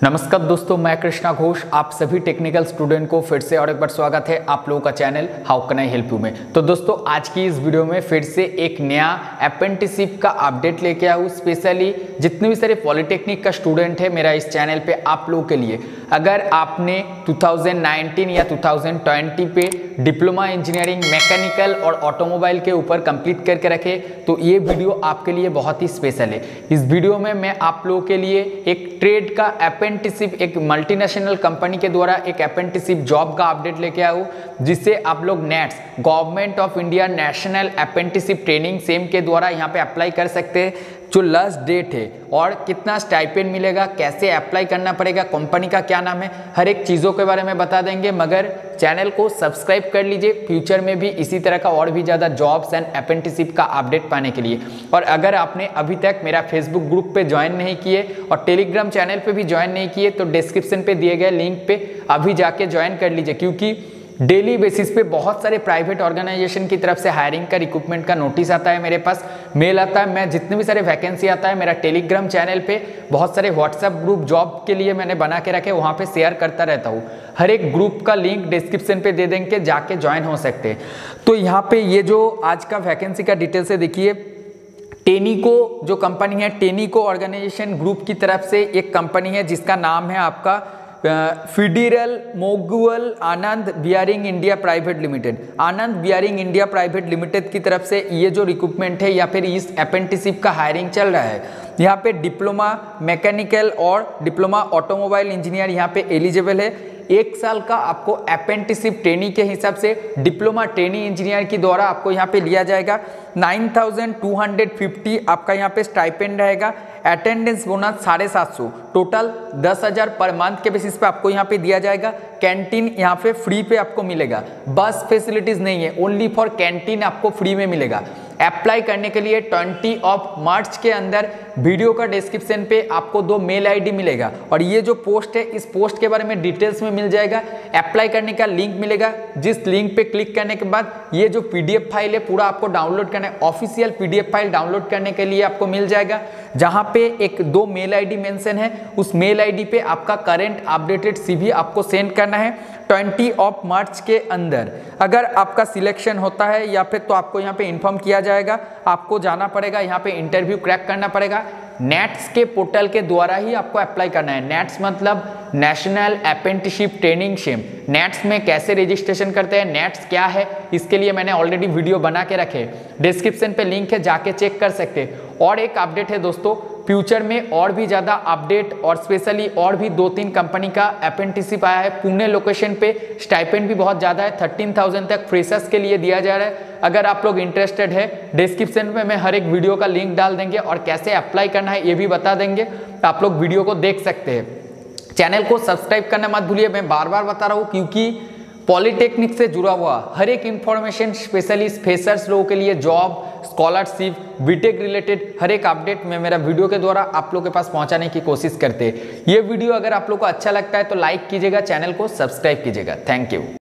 नमस्कार दोस्तों, मैं कृष्णा घोष, आप सभी टेक्निकल स्टूडेंट को फिर से और एक बार स्वागत है आप लोगों का channel how can I help you में। तो दोस्तों, आज की इस वीडियो में फिर से एक नया अप्रेंटिसिप का अपडेट लेके हूँ स्पेशली जितने भी सारे पॉलिटेक्निक का स्टूडेंट है मेरा इस चैनल पे आप लोगों के लिए। अगर आपने 2019 या 2020 पे डिप्लोमा इंजीनियरिंग मैकेनिकल और ऑटोमोबाइल के ऊपर कंप्लीट करके रखे तो ये वीडियो आपके लिए बहुत ही स्पेशल है। इस वीडियो में मैं आप लोगों के लिए एक ट्रेड का अप्रेंटिसिप एक मल्टीनेशनल कंपनी के द्वारा एक अप्रेंटिसिप जॉब का अपडेट लेके आया हूँ, जिससे आप लोग NATS government of India national apprenticeship training scheme के द्वारा यहाँ पे अप्लाई कर सकते हैं। जो लास्ट डेट है, और कितना स्टाइपेंड मिलेगा, कैसे अप्लाई करना पड़ेगा कंपनी का क्या नाम है, हर एक चीज़ों के बारे में बता देंगे। मगर चैनल को सब्सक्राइब कर लीजिए फ्यूचर में भी इसी तरह का और भी ज़्यादा जॉब्स एंड अप्रेंटिसिप का अपडेट पाने के लिए। और अगर आपने अभी तक मेरा फेसबुक ग्रुप पे ज्वाइन नहीं किए, और टेलीग्राम चैनल पे भी ज्वाइन नहीं किए तो डिस्क्रिप्शन पे दिए गए लिंक पे अभी जाके ज्वाइन कर लीजिए, क्योंकि डेली बेसिस पे बहुत सारे प्राइवेट ऑर्गेनाइजेशन की तरफ़ से हायरिंग का, रिक्रूटमेंट का नोटिस आता है मेरे पास। मेल आता है, मैं जितने भी सारे वैकेंसी आता है, मेरा टेलीग्राम चैनल पे बहुत सारे व्हाट्सएप ग्रुप जॉब के लिए मैंने बना के रखे, वहाँ पे शेयर करता रहता हूँ। हर एक ग्रुप का लिंक डिस्क्रिप्शन पे दे देंगे, जाके ज्वाइन हो सकते हैं। तो यहाँ पे ये जो आज का वैकेंसी का डिटेल से देखिए, टेनिको जो कंपनी है, टेनिको ऑर्गेनाइजेशन ग्रुप की तरफ़ से एक कंपनी है, जिसका नाम है आपका Federal Mogul Anand bearing India private limited Anand bearing India private limited की तरफ़ से ये जो रिक्रूटमेंट है या फिर इस अप्रेंटिसिप का हायरिंग चल रहा है। यहाँ पे डिप्लोमा मैकेनिकल और डिप्लोमा ऑटोमोबाइल इंजीनियर यहाँ पे एलिजिबल है। एक साल का आपको अप्रेंटिसिप ट्रेनिंग के हिसाब से डिप्लोमा ट्रेनिंग इंजीनियर की द्वारा आपको यहाँ पे लिया जाएगा। 9,250 आपका यहाँ पे स्टाइपेंड रहेगा। अटेंडेंस बोनस साढ़े सात सौ। टोटल दस हज़ार पर मंथ के बेसिस पे आपको यहाँ पे दिया जाएगा। कैंटीन यहाँ पे फ्री पे आपको मिलेगा। बस फैसिलिटीज़ नहीं है। ओनली फॉर कैंटीन आपको फ्री में मिलेगा। अप्लाई करने के लिए 20 ऑफ़ मार्च के अंदर वीडियो का डिस्क्रिप्शन पे आपको दो मेल आईडी मिलेगा। और ये जो पोस्ट है, इस पोस्ट के बारे में डिटेल्स में मिल जाएगा। अप्लाई करने का लिंक मिलेगा। जिस लिंक पे क्लिक करने के बाद ये जो पीडीएफ फ़ाइल है, पूरा आपको डाउनलोड करना है। ऑफिशियल पीडीएफ फ़ाइल डाउनलोड करने के लिए आपको मिल जाएगा। जहाँ पे एक दो मेल आईडी मेंशन है, उस मेल आईडी पे आपका करंट अपडेटेड सीवी आपको सेंड करना है 20 ऑफ़ मार्च के अंदर। अगर आपका सिलेक्शन होता है या फिर तो आपको यहाँ पे इन्फॉर्म किया जाएगा, आपको जाना पड़ेगा, यहाँ पे इंटरव्यू क्रैक करना पड़ेगा। नेट्स के पोर्टल के द्वारा ही आपको अप्लाई करना है। नेट्स मतलब national apprenticeship training scheme NATS में कैसे रजिस्ट्रेशन करते हैं? नेट्स क्या है? इसके लिए मैंने ऑलरेडी वीडियो बना के रखे डिस्क्रिप्शन पे लिंक है, जाके चेक कर सकते और एक अपडेट है दोस्तों फ्यूचर में और भी ज़्यादा अपडेट और स्पेशली और भी दो तीन कंपनी का अप्रेंटिसिप आया है। पुणे लोकेशन पे स्टाइपेंड भी बहुत ज़्यादा है। थर्टीन थाउज़ेंड तक फ्रेशर्स के लिए दिया जा रहा है। अगर आप लोग इंटरेस्टेड है डिस्क्रिप्शन में मैं हर एक वीडियो का लिंक डाल देंगे और कैसे अप्लाई करना है ये भी बता देंगे। तो आप लोग वीडियो को देख सकते हैं। चैनल को सब्सक्राइब करना मत भूलिए। मैं बार बार बता रहा हूँ, क्योंकि पॉलिटेक्निक से जुड़ा हुआ हर एक इंफॉर्मेशन स्पेशली फ्रेशर्स लोगों के लिए जॉब स्कॉलरशिप बीटेक रिलेटेड हर एक अपडेट में मेरा वीडियो के द्वारा आप लोग के पास पहुँचाने की कोशिश करते। हैं ये वीडियो अगर आप लोग को अच्छा लगता है तो लाइक कीजिएगा चैनल को सब्सक्राइब कीजिएगा। Thank you